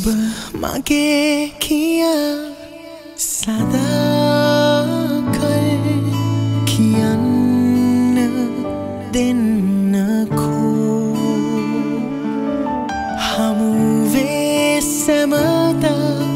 මගේ කියා සදාකල් කියන්න දෙන්නකෝ. හමුවේ සැමතා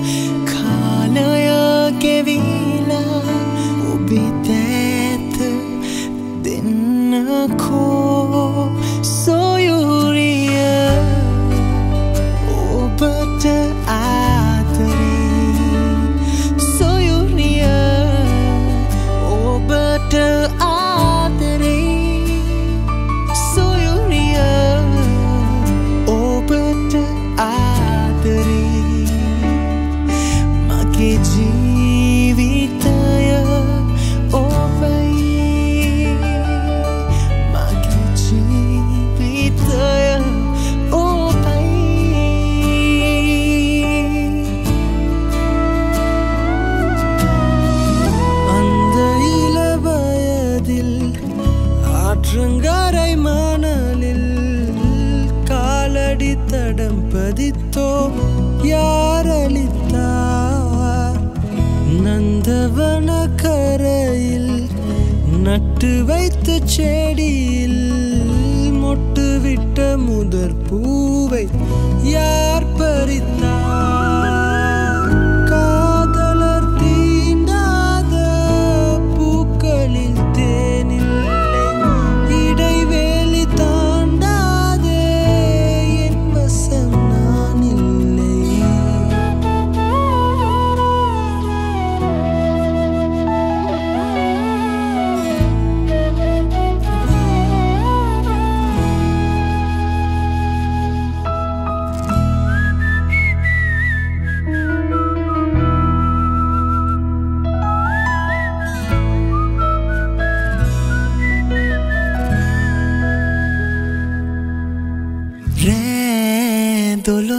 ஆற்றங்கரை மணலில் காலடி தடம் பதித்தோ? யார் அளித்தார் நந்தவன கரையில் நட்டு வைத்த செடியில் மொட்டு விட்ட முதற் பூவை யார்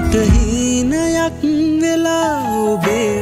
මට හීනයක් වෙලා ඔබේ